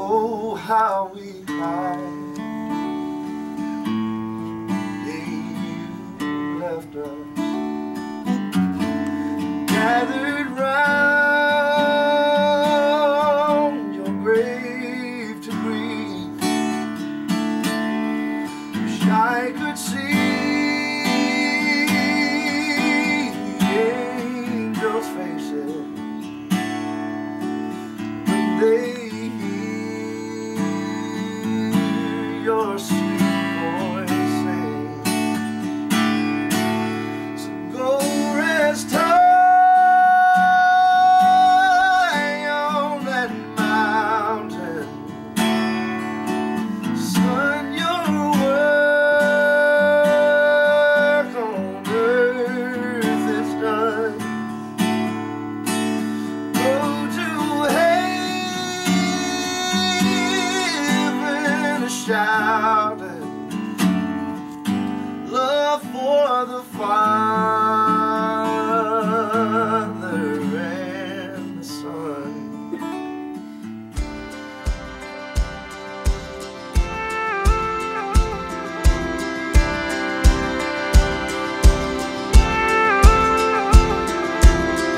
Oh, how we cried the day you left us. Gathered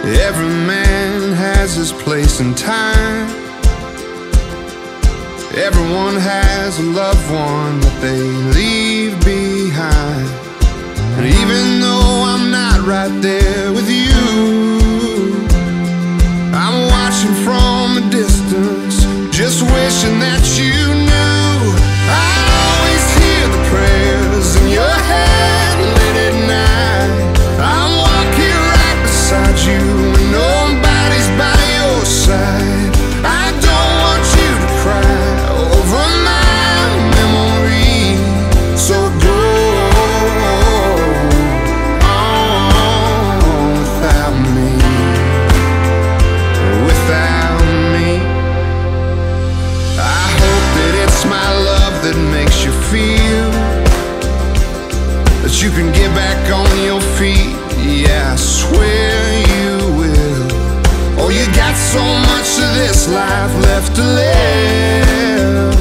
Every man has his place in time. Everyone has a loved one that they leave behind. And even though I'm not right there with you. left to live.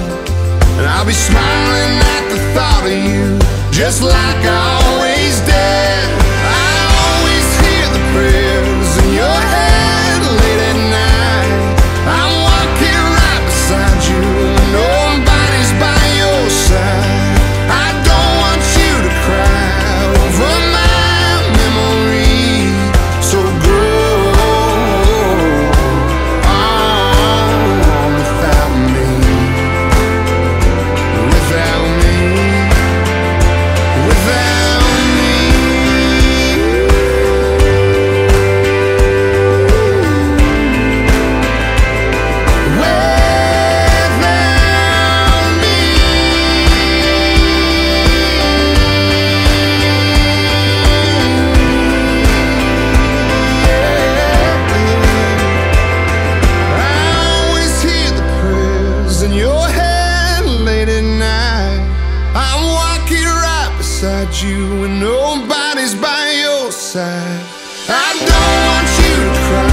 And I'll be smiling at the thought of you, just like I beside you when nobody's by your side. I don't want you to cry.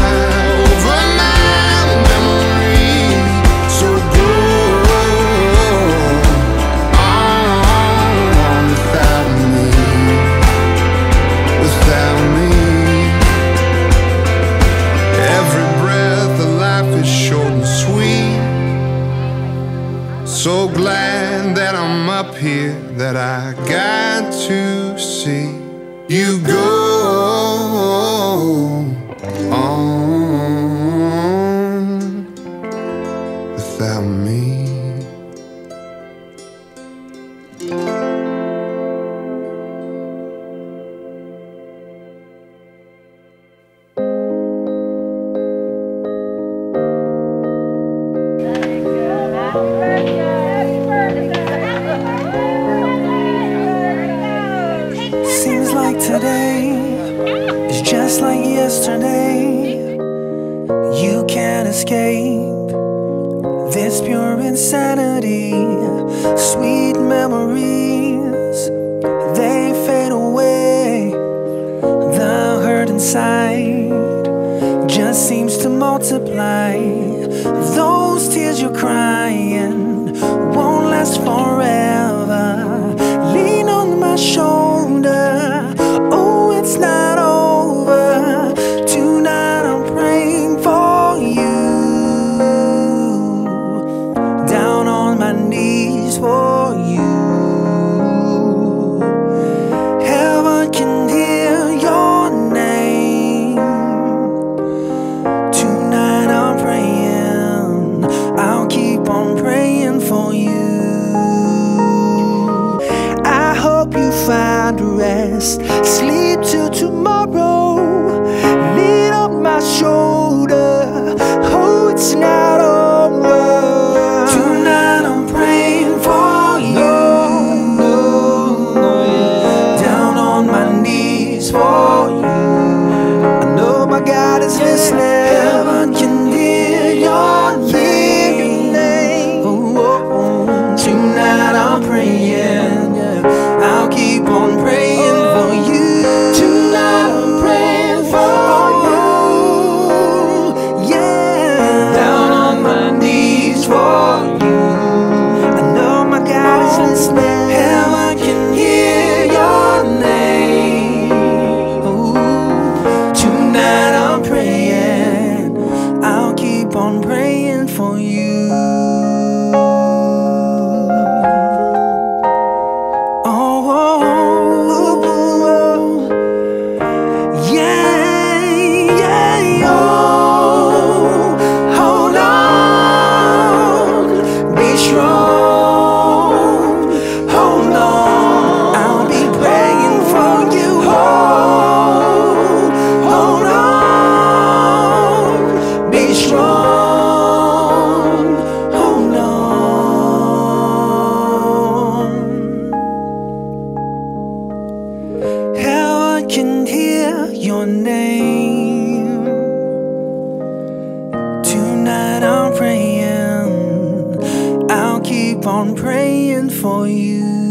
that I'm up here that I got to see you go on. insanity Sweet memories, they fade away. The hurt inside just seems to multiply. Those tears you cry home. your name. Tonight I'm praying, I'll keep on praying for you.